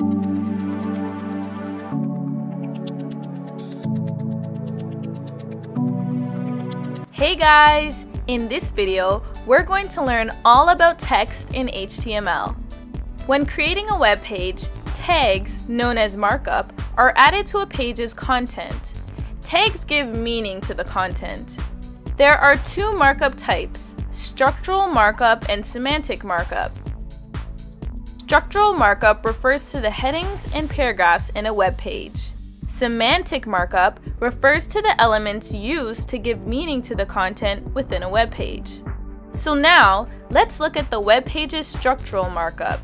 Hey guys! In this video, we're going to learn all about text in HTML. When creating a web page, tags, known as markup, are added to a page's content. Tags give meaning to the content. There are two markup types, structural markup and semantic markup. Structural markup refers to the headings and paragraphs in a web page. Semantic markup refers to the elements used to give meaning to the content within a web page. So now, let's look at the web page's structural markup.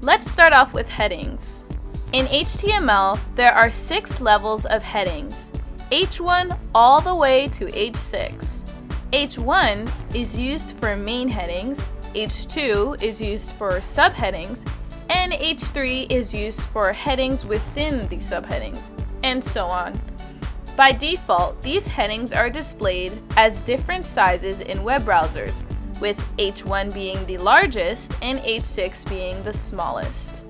Let's start off with headings. In HTML, there are six levels of headings, H1 all the way to H6. H1 is used for main headings, H2 is used for subheadings, and H3 is used for headings within the subheadings and so on. By default, these headings are displayed as different sizes in web browsers, with H1 being the largest and H6 being the smallest.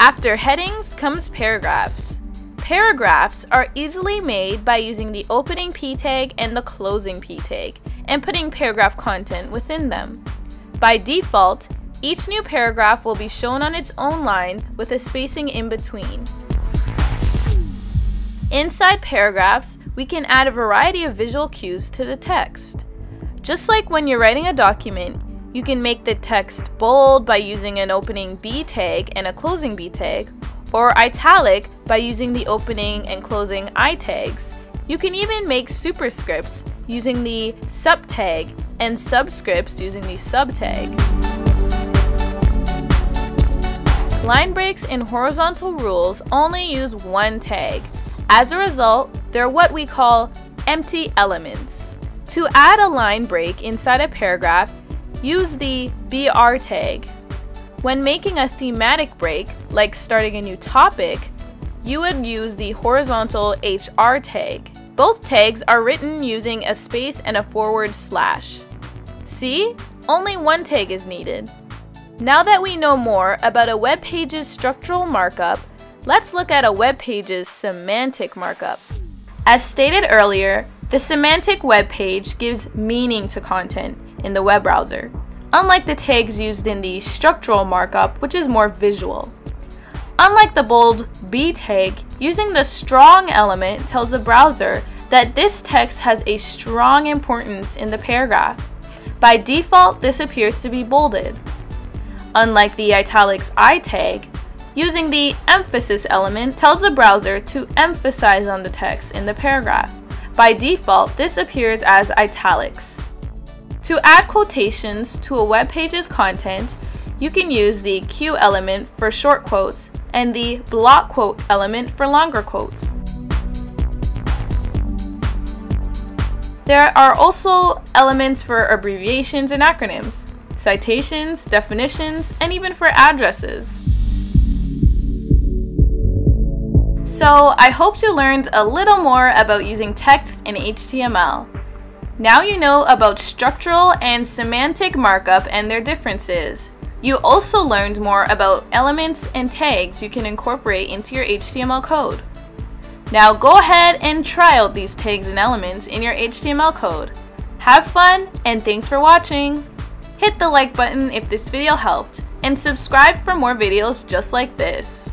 After headings comes paragraphs. Paragraphs are easily made by using the opening p tag and the closing p tag and putting paragraph content within them. By default, each new paragraph will be shown on its own line with a spacing in between. Inside paragraphs, we can add a variety of visual cues to the text. Just like when you're writing a document, you can make the text bold by using an opening B tag and a closing B tag, or italic by using the opening and closing I tags. You can even make superscripts using the sup tag and subscripts using the sub tag. Line breaks and horizontal rules only use one tag, as a result, they're what we call empty elements. To add a line break inside a paragraph, use the BR tag. When making a thematic break, like starting a new topic, you would use the horizontal HR tag. Both tags are written using a space and a forward slash. See? Only one tag is needed. Now that we know more about a web page's structural markup, Let's look at a web page's semantic markup. As stated earlier, the semantic web page gives meaning to content in the web browser, unlike the tags used in the structural markup, which is more visual. Unlike the bold B tag, using the strong element tells the browser that this text has a strong importance in the paragraph. By default, this appears to be bolded. Unlike the italics I tag, Using the emphasis element tells the browser to emphasize on the text in the paragraph. By default, this appears as italics. To add quotations to a web page's content, you can use the Q element for short quotes and the block quote element for longer quotes. There are also elements for abbreviations and acronyms, citations, definitions, and even for addresses. So I hope you learned a little more about using text in HTML. Now you know about structural and semantic markup and their differences. You also learned more about elements and tags you can incorporate into your HTML code. Now go ahead and try out these tags and elements in your HTML code. Have fun and thanks for watching! Hit the like button if this video helped and subscribe for more videos just like this.